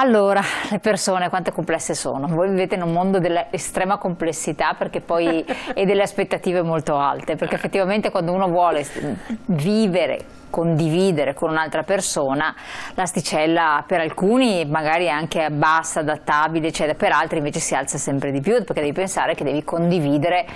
Allora, le persone quante complesse sono? Voi vivete in un mondo dell'estrema complessità poi, e delle aspettative molto alte, perché effettivamente quando uno vuole vivere condividere con un'altra persona, l'asticella per alcuni magari è anche bassa, adattabile, eccetera, per altri invece si alza sempre di più perché devi pensare che devi condividere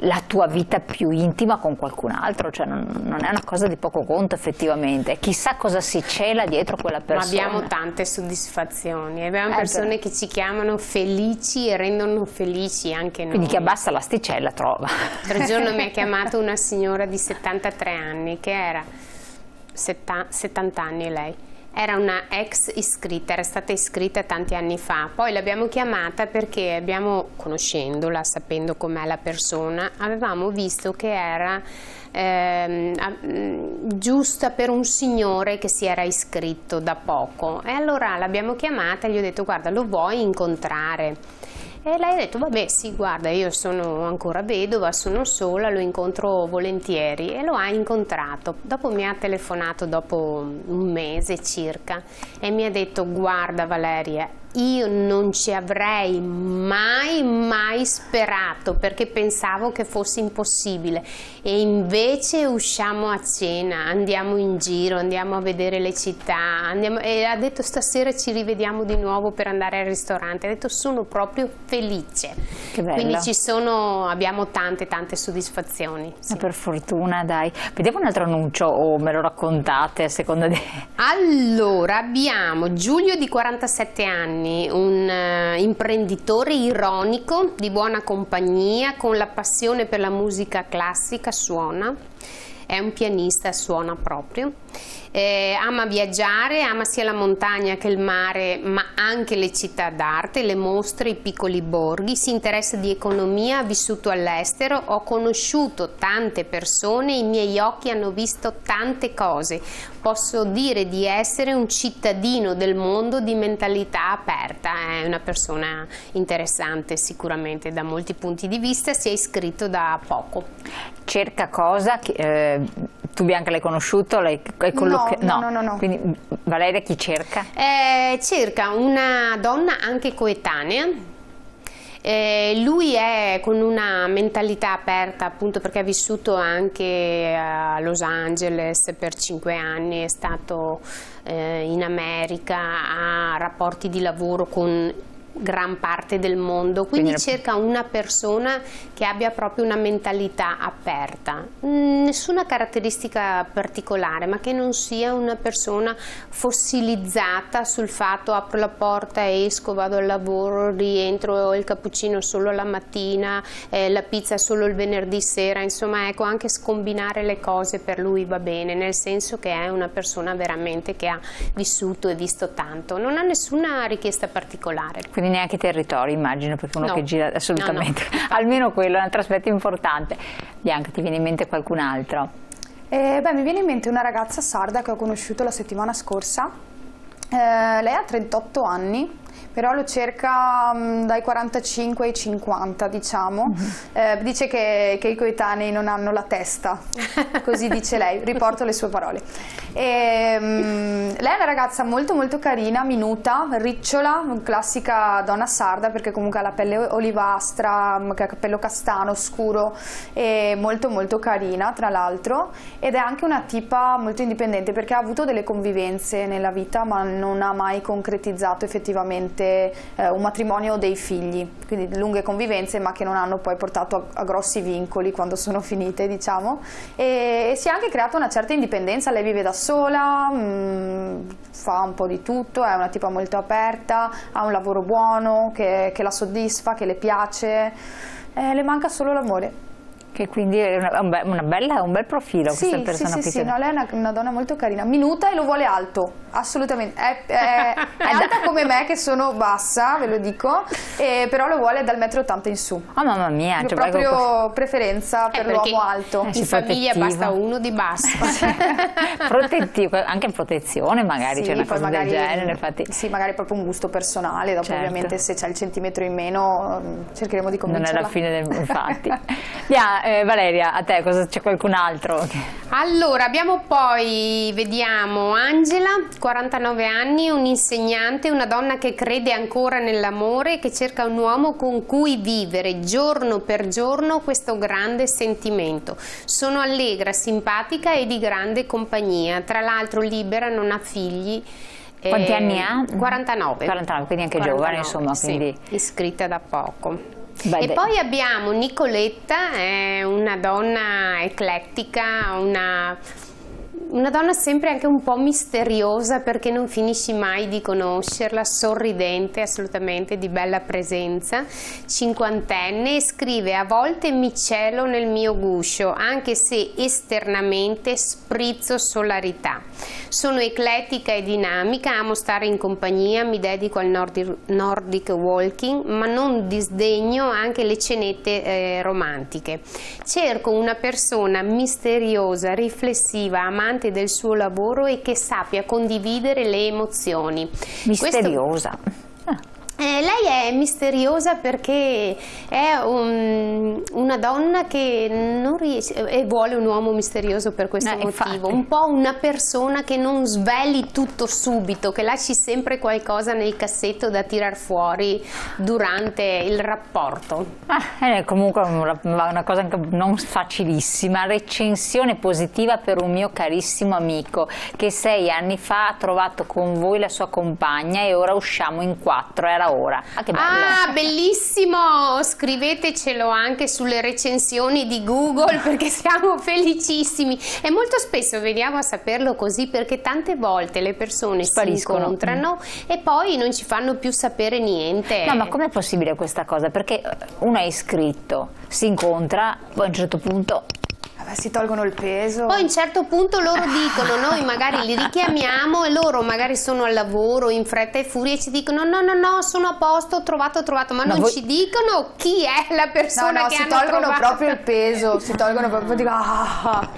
la tua vita più intima con qualcun altro, cioè non, non è una cosa di poco conto effettivamente, chissà cosa si cela dietro quella persona. Ma abbiamo tante soddisfazioni, abbiamo eh, persone che ci chiamano felici e rendono felici anche noi. Quindi chi abbassa l'asticella trova. L'altro giorno mi ha chiamato una signora di 73 anni che era 70 anni lei. Era una ex iscritta, era stata iscritta tanti anni fa, poi l'abbiamo chiamata perché abbiamo, conoscendola, sapendo com'è la persona, avevamo visto che era eh, giusta per un signore che si era iscritto da poco e allora l'abbiamo chiamata e gli ho detto guarda lo vuoi incontrare? E lei ha detto, vabbè sì, guarda, io sono ancora vedova, sono sola, lo incontro volentieri e lo ha incontrato. Dopo mi ha telefonato dopo un mese circa e mi ha detto, guarda Valeria, io non ci avrei mai mai sperato perché pensavo che fosse impossibile e invece usciamo a cena, andiamo in giro, andiamo a vedere le città andiamo, e ha detto stasera ci rivediamo di nuovo per andare al ristorante, ha detto sono proprio felice, quindi ci sono, abbiamo tante tante soddisfazioni. Sì. Per fortuna dai, vediamo un altro annuncio o me lo raccontate a seconda di... Allora abbiamo Giulio di 47 anni anni, un uh, imprenditore ironico, di buona compagnia, con la passione per la musica classica, suona, è un pianista, suona proprio eh, ama viaggiare, ama sia la montagna che il mare, ma anche le città d'arte, le mostre, i piccoli borghi, si interessa di economia, ha vissuto all'estero, ho conosciuto tante persone, i miei occhi hanno visto tante cose, posso dire di essere un cittadino del mondo di mentalità aperta, è una persona interessante sicuramente da molti punti di vista, si è iscritto da poco. Cerca cosa? Eh, tu Bianca l'hai conosciuto? L'hai, no, no, no, no, no, Quindi Valeria chi cerca? Eh, cerca una donna anche coetanea, eh, lui è con una mentalità aperta appunto perché ha vissuto anche a Los Angeles per cinque anni, è stato eh, in America, ha rapporti di lavoro con gran parte del mondo, quindi, quindi cerca una persona che abbia proprio una mentalità aperta, mm, nessuna caratteristica particolare, ma che non sia una persona fossilizzata sul fatto apro la porta, esco, vado al lavoro, rientro, il cappuccino solo la mattina, eh, la pizza solo il venerdì sera, insomma ecco anche scombinare le cose per lui va bene, nel senso che è una persona veramente che ha vissuto e visto tanto, non ha nessuna richiesta particolare. Quindi neanche territori, immagino, perché uno no. che gira assolutamente, no, no. almeno quello è un altro aspetto importante. Bianca, ti viene in mente qualcun altro? Eh, beh, mi viene in mente una ragazza sarda che ho conosciuto la settimana scorsa. Eh, lei ha 38 anni, però lo cerca um, dai 45 ai 50 diciamo, mm -hmm. eh, dice che, che, i coetanei non hanno la testa, così dice lei, riporto le sue parole. E, um, lei è una ragazza molto molto carina, minuta, ricciola, classica donna sarda perché comunque ha la pelle olivastra, mm, capello castano, scuro e molto molto carina tra l'altro ed è anche una tipa molto indipendente perché ha avuto delle convivenze nella vita ma non ha mai concretizzato effettivamente eh, un matrimonio dei figli, quindi lunghe convivenze ma che non hanno poi portato a, a grossi vincoli quando sono finite diciamo. E, e, si è anche creata una certa indipendenza, lei vive da sola, mh, mm, fa un po' di tutto, è una tipa molto aperta, ha un lavoro buono che, che la soddisfa, che le piace, eh, le manca solo l'amore. Che quindi è una, una bella, un bel profilo sì, questa persona. Sì, sì, sì no, lei è una, una, donna molto carina, minuta e lo vuole alto, assolutamente. È, è, è alta come me che sono bassa, ve lo dico, e, però lo vuole dal metro 80 in su. Oh mamma mia. Cioè, proprio proprio preferenza per l'uomo alto. In famiglia basta uno di basso. protettivo, anche in protezione magari, sì, c'è una cosa magari, del genere. Infatti. Sì, magari proprio un gusto personale, dopo certo. ovviamente se c'è il centimetro in meno cercheremo di convincerla. Non è la fine del... infatti. yeah, eh, Valeria, a te c'è qualcun altro? Allora, abbiamo poi, vediamo, Angela, 49 anni, un'insegnante, una donna che crede ancora nell'amore, che cerca un uomo con cui vivere giorno per giorno questo grande sentimento. Sono allegra, simpatica e di grande compagnia, tra l'altro libera, non ha figli. Quanti eh, anni ha? 49. 49, quindi anche 49, giovane, insomma. Quindi... Sì, iscritta da poco. Beh, e poi abbiamo Nicoletta, è una donna eclettica, una una donna sempre anche un po' misteriosa perché non finisci mai di conoscerla, sorridente assolutamente, di bella presenza, cinquantenne scrive a volte mi celo nel mio guscio anche se esternamente sprizzo solarità. Sono eclettica e dinamica, amo stare in compagnia, mi dedico al nordic walking ma non disdegno anche le cenette eh, romantiche. Cerco una persona misteriosa, riflessiva, amante amante del suo lavoro e che sappia condividere le emozioni. Misteriosa. Questo... Eh, lei è misteriosa perché è un, una donna che non riesce e vuole un uomo misterioso per questo eh, motivo, infatti. un po' una persona che non sveli tutto subito, che lasci sempre qualcosa nel cassetto da tirar fuori durante il rapporto. Ah, è comunque una, una cosa non facilissima, recensione positiva per un mio carissimo amico che sei anni fa ha trovato con voi la sua compagna e ora usciamo in quattro, era ora. Ah, che bello. Ah, bellissimo! Scrivetecelo anche sulle recensioni di Google perché siamo felicissimi. E molto spesso veniamo a saperlo così perché tante volte le persone Spariscono. si incontrano mm. e poi non ci fanno più sapere niente. No, ma com'è possibile questa cosa? Perché uno è iscritto, si incontra, poi a un certo punto Vabbè, si tolgono il peso. Poi a un certo punto loro dicono, noi magari li richiamiamo e loro magari sono al lavoro in fretta e furia e ci dicono no, no, no, sono a posto, ho trovato, ho trovato, ma, ma non voi... ci dicono chi è la persona no, no, che si hanno tolgono trovato. proprio il peso, si tolgono proprio, dico, ah,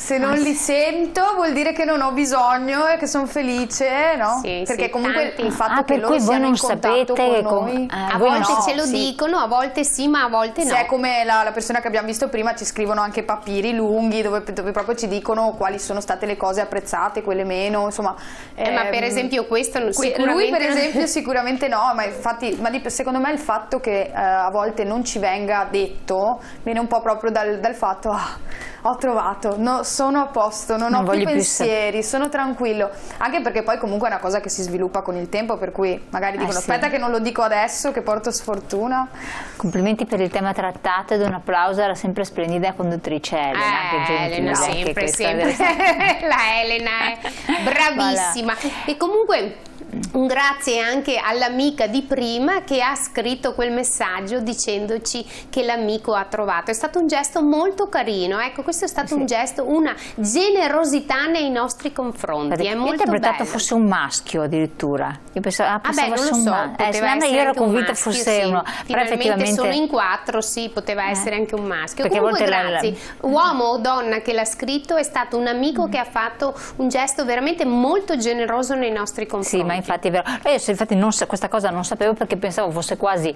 se non li sento vuol dire che non ho bisogno e che sono felice, no? Sì, Perché sì, comunque tanti. il fatto ah, che loro siano in contatto con noi, eh, a volte no, ce lo sì. dicono, a volte sì, ma a volte no. Se è come la, la, persona che abbiamo visto prima, ci scrivono anche papiri lunghi dove, dove, proprio ci dicono quali sono state le cose apprezzate, quelle meno, insomma. Eh, ma per ehm, esempio questo non Lui per esempio sicuramente no, ma infatti ma di, secondo me il fatto che eh, a volte non ci venga detto viene un po' proprio dal, dal fatto... Ah, ho trovato, no, sono a posto, non, non ho più pensieri, più sono tranquillo, anche perché poi comunque è una cosa che si sviluppa con il tempo, per cui magari dicono eh sì. aspetta che non lo dico adesso, che porto sfortuna. Complimenti per il tema trattato ed un applauso alla sempre splendida conduttrice Elena, eh, che Elena sempre, sempre. la Elena è bravissima voilà. e comunque un grazie anche all'amica di prima che ha scritto quel messaggio dicendoci che l'amico ha trovato. È stato un gesto molto carino, ecco questo è stato sì. un gesto, una generosità nei nostri confronti. È molto interpretato bello. fosse un maschio addirittura. Io pensavo, ah, pensavo ah beh, non lo so, poteva eh, io ero convinta fosse sì. uno. Però effettivamente sono in quattro, sì, poteva eh. essere anche un maschio. Perché Comunque grazie, la... uomo o donna che l'ha scritto è stato un amico mm. che ha fatto un gesto veramente molto generoso nei nostri confronti. Sì, ma infatti è vero. Io infatti non, questa cosa non sapevo perché pensavo fosse quasi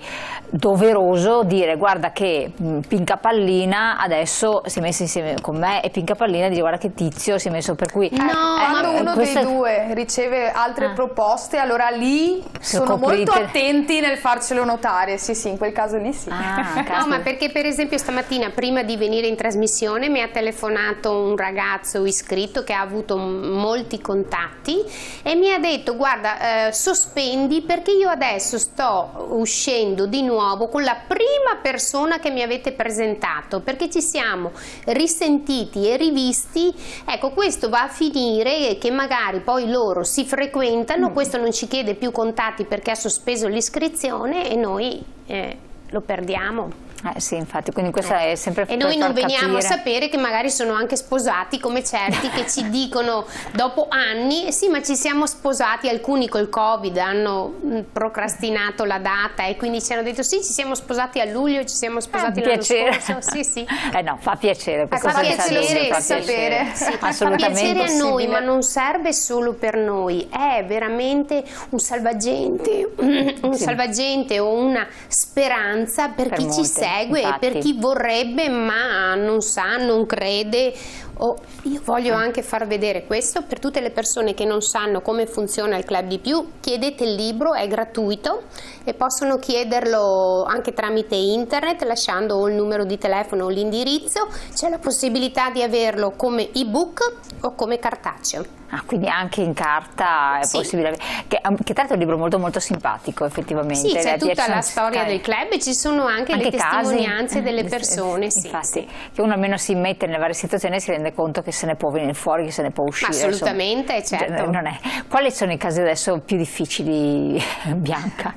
doveroso dire guarda che Pinca Pallina adesso si è messa insieme con me e Pinca Pallina dice guarda che Tizio si è messo per cui... No, eh, quando eh, uno questa... dei due riceve altre ah. proposte allora lì sono molto attenti nel farcelo notare, sì sì, in quel caso lì sì. Ah, no, ma perché per esempio stamattina prima di venire in trasmissione mi ha telefonato un ragazzo iscritto che ha avuto molti contatti e mi ha detto guarda eh, sospendi perché io adesso sto uscendo di nuovo con la prima persona che mi avete presentato perché ci siamo risentiti e rivisti ecco questo va a finire che magari poi loro si frequentano mm. questo non ci chiede più contatti perché ha sospeso l'iscrizione e noi eh, lo perdiamo eh sì, infatti, quindi questa eh. è sempre E noi non veniamo capire. a sapere che magari sono anche sposati come certi che ci dicono dopo anni, sì ma ci siamo sposati, alcuni col Covid hanno mm, procrastinato la data e quindi ci hanno detto sì ci siamo sposati a luglio, ci siamo sposati eh, l'anno scorso, sì sì. Eh no, fa piacere. Fa piacere fa sapere, sì, fa piacere a noi ma non serve solo per noi, è veramente un salvagente, un sì. salvagente o una speranza per, per chi molte. ci serve segue Infatti. e per chi vorrebbe ma non sa, non crede Oh, io voglio anche far vedere questo per tutte le persone che non sanno come funziona il Club di Più, chiedete il libro, è gratuito e possono chiederlo anche tramite internet lasciando o il numero di telefono o l'indirizzo, c'è la possibilità di averlo come ebook o come cartaceo. Ah, quindi anche in carta è sì. possibile. Che, um, che tra l'altro è un libro molto molto simpatico effettivamente. Sì, c'è tutta la storia del club e ci sono anche, anche le testimonianze casi, delle persone. Sì, infatti, sì. che uno almeno si mette nelle varie situazioni e si rende conto che se ne può venire fuori, che se ne può uscire. Assolutamente, insomma. certo. Quali sono i casi adesso più difficili, Bianca?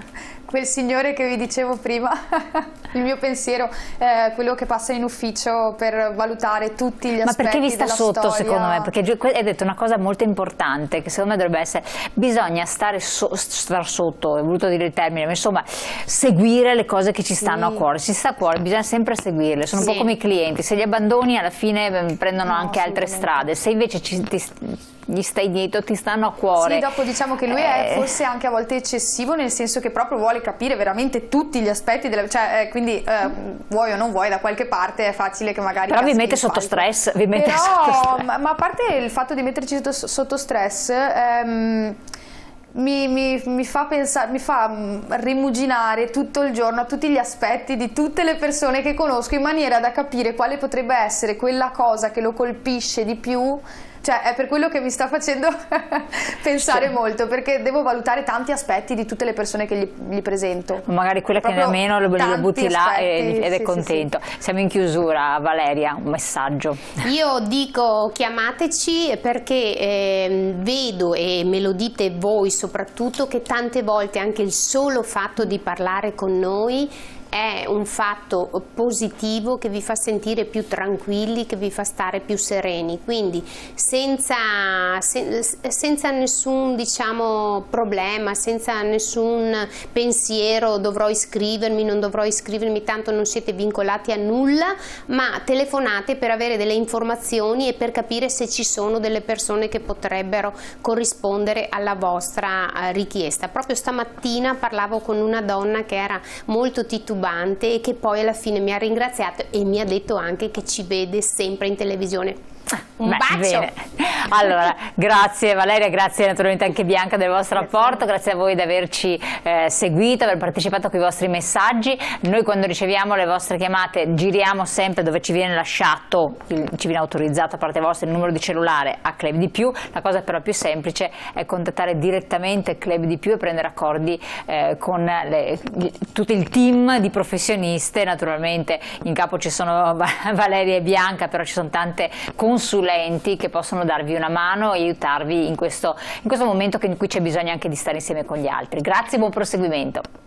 Quel signore che vi dicevo prima, il mio pensiero è quello che passa in ufficio per valutare tutti gli aspetti Ma perché vi sta sotto storia. secondo me? Perché hai detto una cosa molto importante che secondo me dovrebbe essere, bisogna stare so, star sotto, è voluto dire il termine, ma insomma seguire le cose che ci stanno sì. a cuore, ci sta a cuore, bisogna sempre seguirle, sono sì. un po' come i clienti, se li abbandoni alla fine mm, prendono no, anche altre strade, se invece ci, ti, gli stai dietro, ti stanno a cuore. Sì, dopo diciamo che lui eh... è forse anche a volte eccessivo nel senso che proprio vuole capire veramente tutti gli aspetti della cioè eh, quindi eh, vuoi o non vuoi da qualche parte è facile che magari Però vi mette sotto stress, vi mette Però, sotto stress. Ma, ma, a parte il fatto di metterci sotto, sotto stress ehm, mi, mi, mi, fa pensare, mi fa mm, rimuginare tutto il giorno a tutti gli aspetti di tutte le persone che conosco in maniera da capire quale potrebbe essere quella cosa che lo colpisce di più cioè è per quello che mi sta facendo pensare sì. molto, perché devo valutare tanti aspetti di tutte le persone che gli, gli presento. Magari quella Proprio che ne ha meno lo, lo butti là ed è sì, contento. Sì, Siamo in chiusura, Valeria, un messaggio. Io dico chiamateci perché eh, vedo e me lo dite voi soprattutto che tante volte anche il solo fatto di parlare con noi è un fatto positivo che vi fa sentire più tranquilli, che vi fa stare più sereni, quindi senza, sen, senza nessun diciamo, problema, senza nessun pensiero dovrò iscrivermi, non dovrò iscrivermi, tanto non siete vincolati a nulla, ma telefonate per avere delle informazioni e per capire se ci sono delle persone che potrebbero corrispondere alla vostra eh, richiesta. Proprio stamattina parlavo con una donna che era molto titubante titubante e che poi alla fine mi ha ringraziato e mi ha detto anche che ci vede sempre in televisione. Un Beh, bacio! Bene. Allora, grazie Valeria, grazie naturalmente anche Bianca del vostro rapporto, grazie a voi di averci eh, seguito, aver partecipato con i vostri messaggi. Noi quando riceviamo le vostre chiamate giriamo sempre dove ci viene lasciato, ci viene autorizzato a parte vostra il numero di cellulare a Club di Più, la cosa però più semplice è contattare direttamente Club di Più e prendere accordi eh, con le, tutto il team di professioniste, naturalmente in capo ci sono Valeria e Bianca, però ci sono tante consulenze consulenti che possono darvi una mano e aiutarvi in questo, in questo momento in cui c'è bisogno anche di stare insieme con gli altri. Grazie e buon proseguimento.